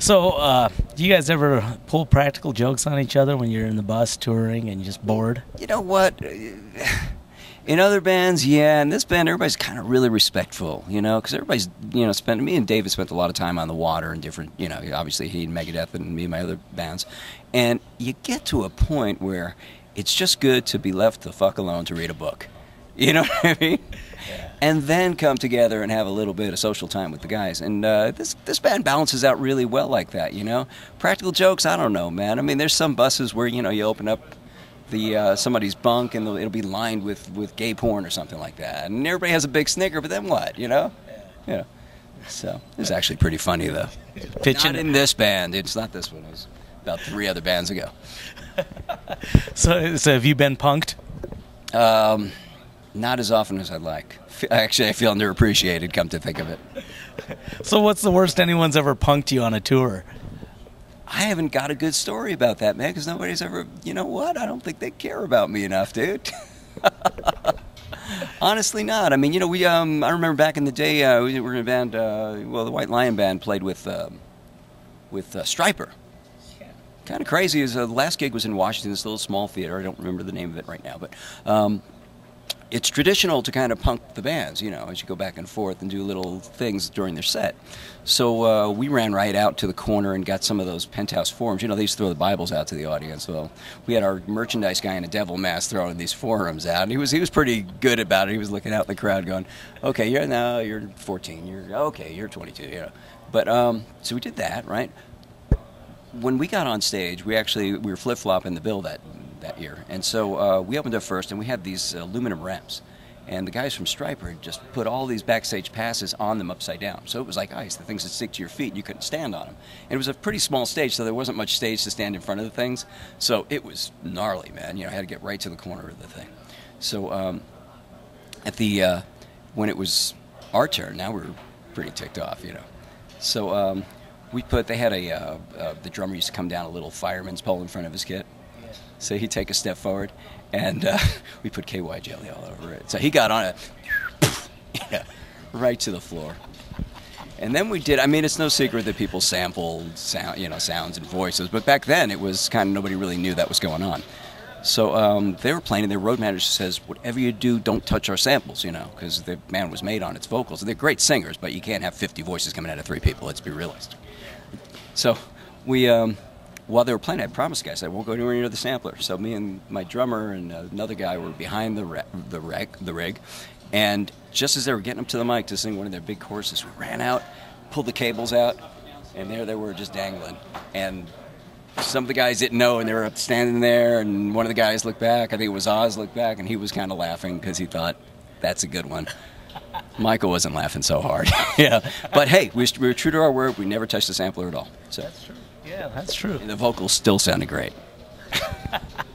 So, uh, do you guys ever pull practical jokes on each other when you're in the bus touring and just bored? You know what? In other bands, yeah. In this band, everybody's kind of really respectful, you know, because everybody's, you know, spent. Me and David spent a lot of time on the water and different, you know, obviously he and Megadeth and me and my other bands, and you get to a point where it's just good to be left the fuck alone to read a book. You know what I mean? And then come together and have a little bit of social time with the guys. And uh, this this band balances out really well like that, you know. Practical jokes, I don't know, man. I mean, there's some buses where you know you open up the uh, somebody's bunk and it'll be lined with with gay porn or something like that, and everybody has a big snicker. But then what, you know? Yeah. So it's actually pretty funny though. Pitching Not in this band. It's not this one. It was about three other bands ago. So, so have you been punked? Um, not as often as I'd like. Actually, I feel underappreciated. Come to think of it, So, what's the worst anyone's ever punked you on a tour? I haven't got a good story about that, man. Because nobody's ever. You know what? I don't think they care about me enough, dude. Honestly, not. I mean, you know, we. Um, I remember back in the day, uh, we were in a band. Uh, well, the White Lion band played with um, with uh, Stryper. Kind of crazy. Is uh, the last gig was in Washington, this little small theater. I don't remember the name of it right now, but um, it's traditional to kind of punk the bands, you know, as you go back and forth and do little things during their set. So uh, we ran right out to the corner and got some of those penthouse forums. You know, they used to throw the Bibles out to the audience. Well, we had our merchandise guy in a devil mask throwing these forums out, and he was he was pretty good about it. He was looking out in the crowd, going, "Okay, you're now you're 14. You're okay. You're 22. You know." But um, so we did that, right? when we got on stage, we actually we were flip flopping the bill that that year, and so uh, we opened up first, and we had these aluminum ramps, and the guys from Stryper just put all these backstage passes on them upside down, so it was like ice, the things that stick to your feet, you couldn't stand on them. And it was a pretty small stage, so there wasn't much stage to stand in front of the things, so it was gnarly, man. You know, I had to get right to the corner of the thing. So um, at the uh, when it was our turn, now we're pretty ticked off, you know. So um, we put they had a uh, uh, the drummer used to come down a little fireman's pole in front of his kit, so he'd take a step forward, and uh, we put KY jelly all over it. So he got on it, yeah, right to the floor. And then we did. I mean, it's no secret that people sampled sound, you know, sounds and voices. But back then, it was kind of nobody really knew that was going on. So um, they were playing, and their road manager says, "Whatever you do, don't touch our samples," you know, because the band was made on its vocals. They're great singers, but you can't have 50 voices coming out of three people. Let's be realistic. So we, um, while they were playing, I promised guys I won't go anywhere near the sampler. So me and my drummer and another guy were behind the re- the rig, the rig, and just as they were getting up to the mic to sing one of their big choruses, we ran out, pulled the cables out, and there they were just dangling. And some of the guys didn't know, and they were standing there. And one of the guys looked back. I think it was Oz looked back, and he was kind of laughing because he thought, "That's a good one." Michael wasn't laughing so hard. yeah, but hey, we, we were true to our word. We never touched the sampler at all. So true. Yeah, that's true. And the vocals still sounded great.